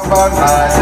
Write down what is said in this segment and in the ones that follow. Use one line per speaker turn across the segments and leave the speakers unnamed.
上班。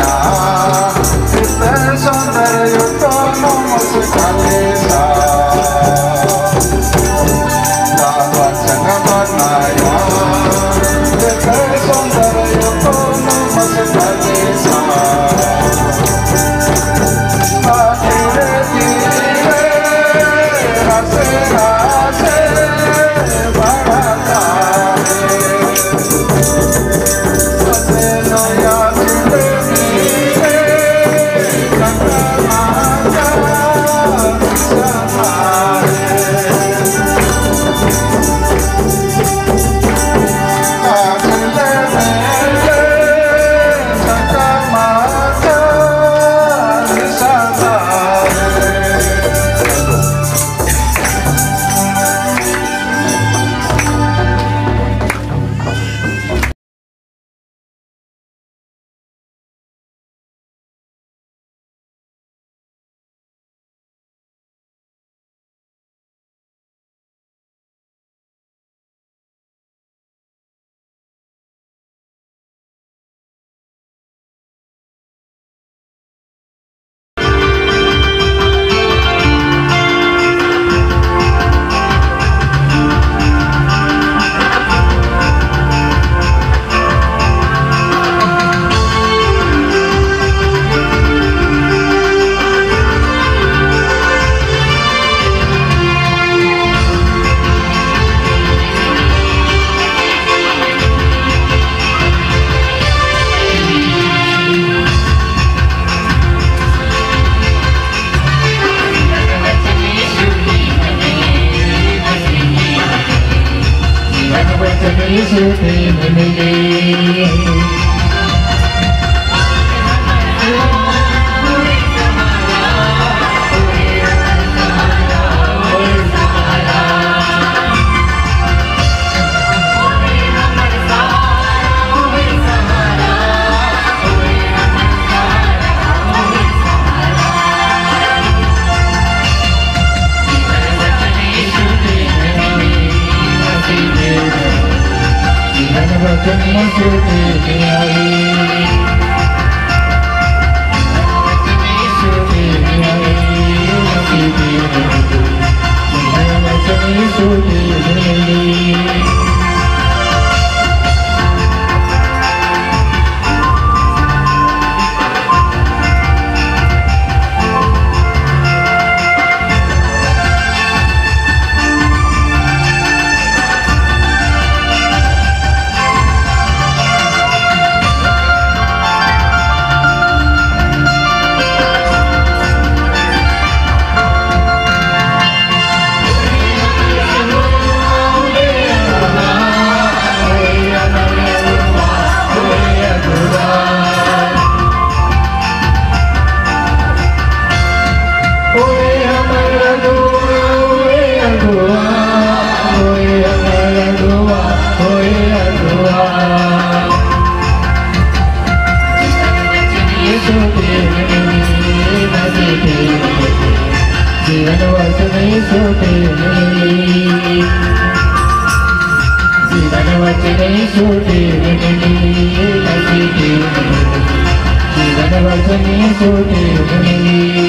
जीवन वचने सोते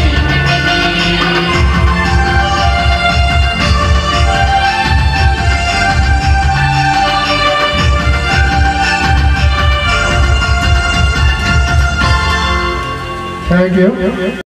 Thank
you. ಿ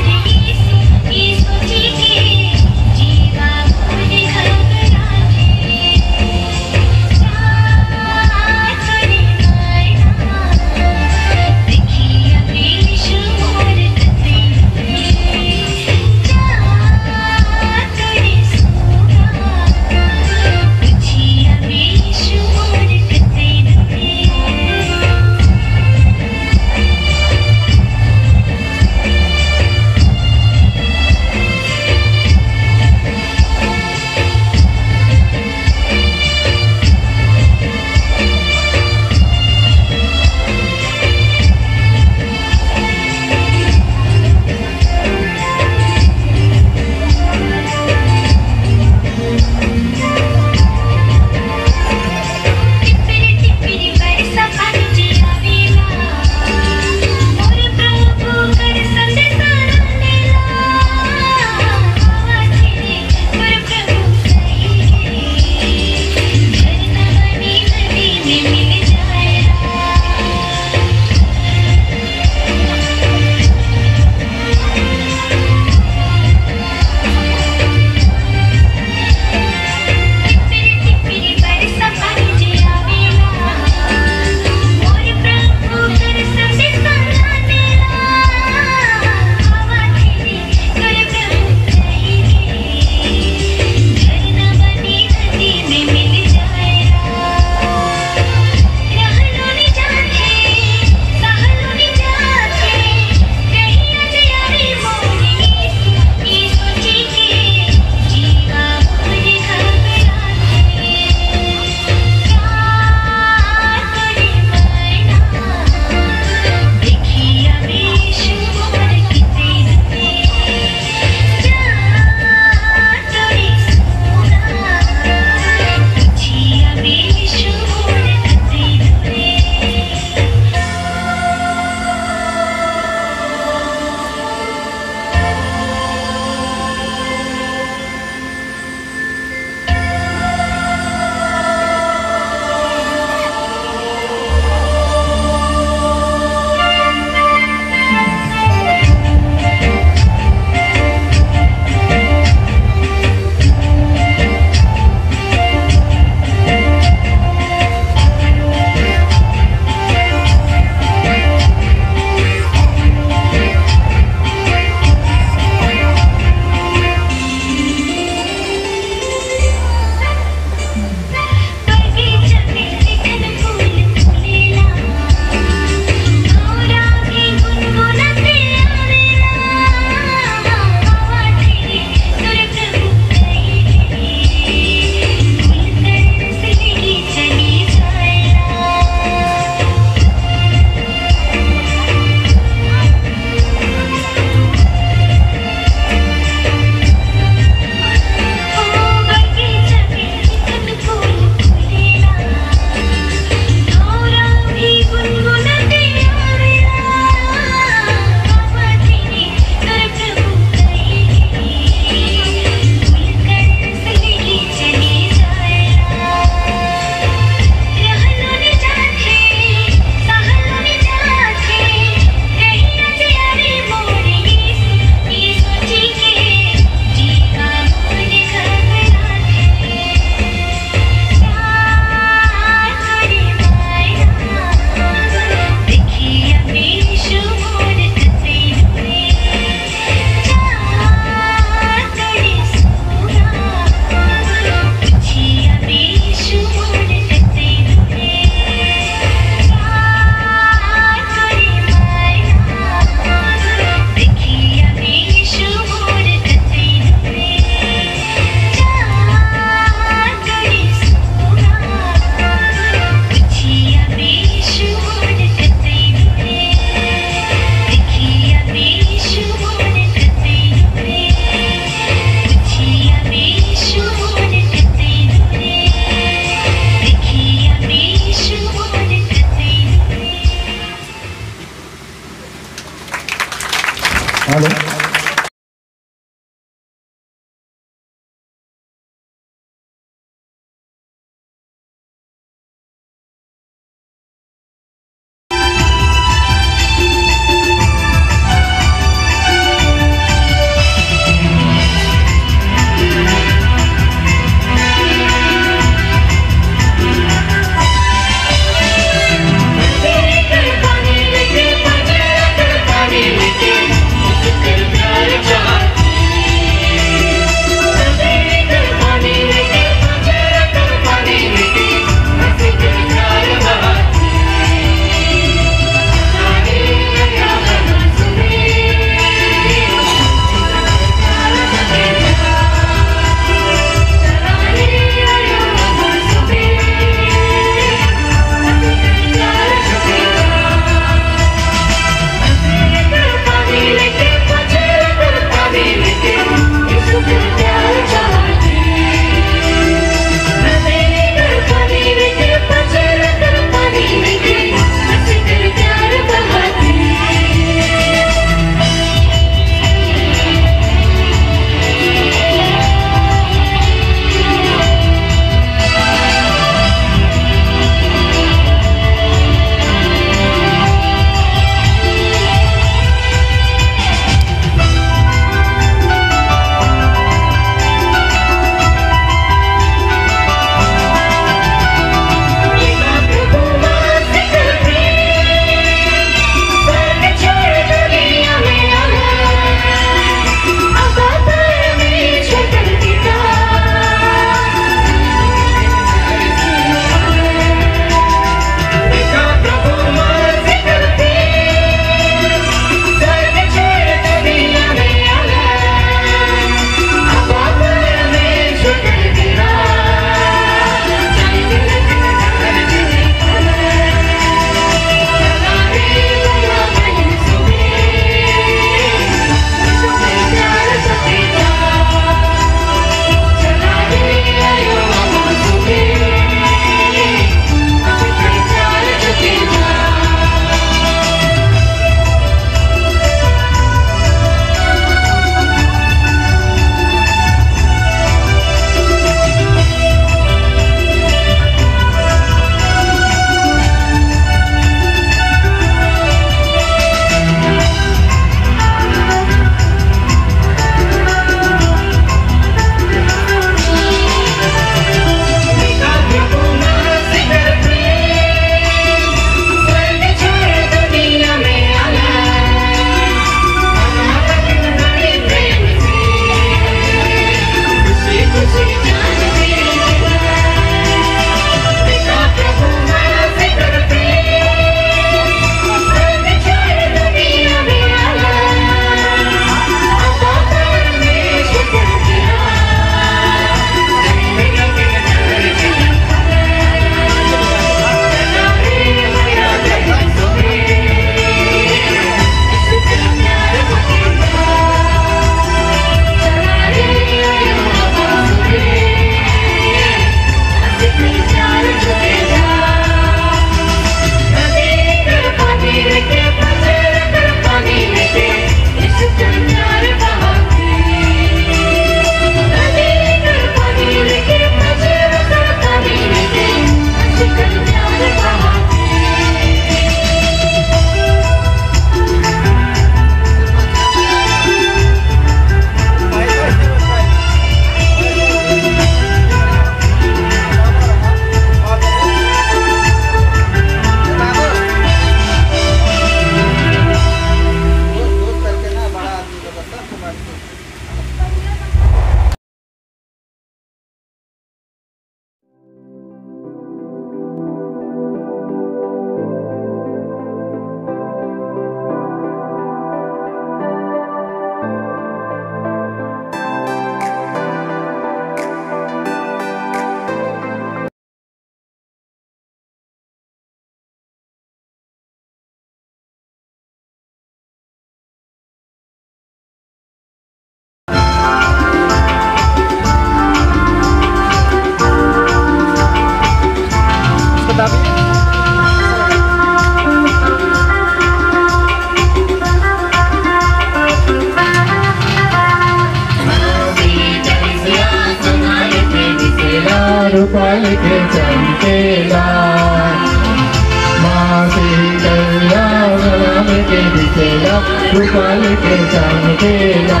दिखेला रूपाल के चमकेला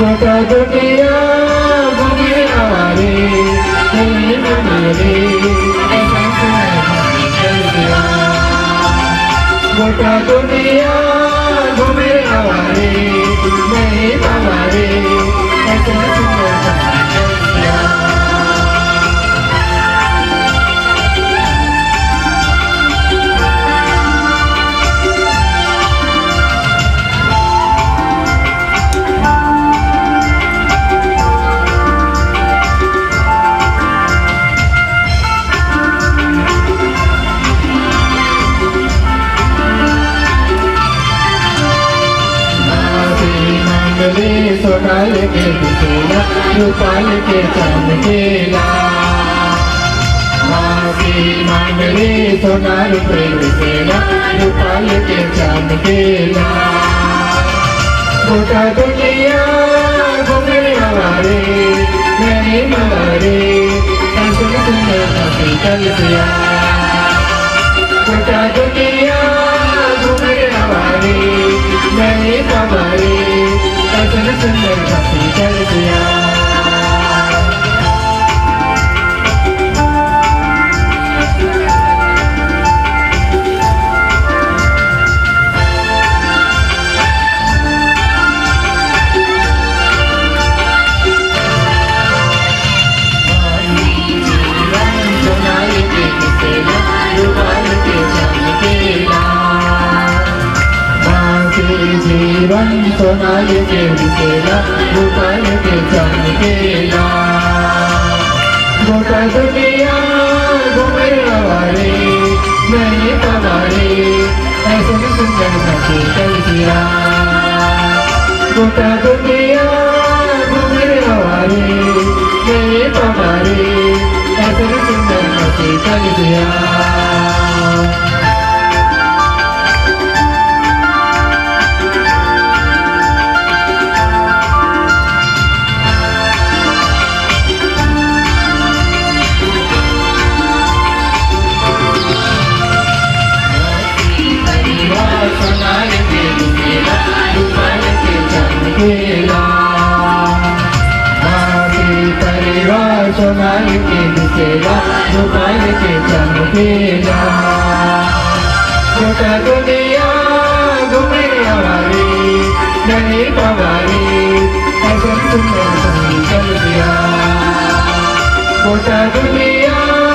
गोटा सुना चल गया गोटा दुनिया घूमे आवारे नहीं हमारे ऐसा के चमकेला मासी मंगले सोनाल के दिखेला रूपाल के चमकेला गोटा दुनिया घूमे हमारे नहीं हमारे सुन सुंदर हसी चल गया गोटा दुनिया घूमे नहीं हमारे सुन सुंदर हसी चल गया 정말이게 미세야 누가에게 잘못해라 여자군이야 군이야와리 내니 바와리 해선 숨겨서 이절이야 여자군이야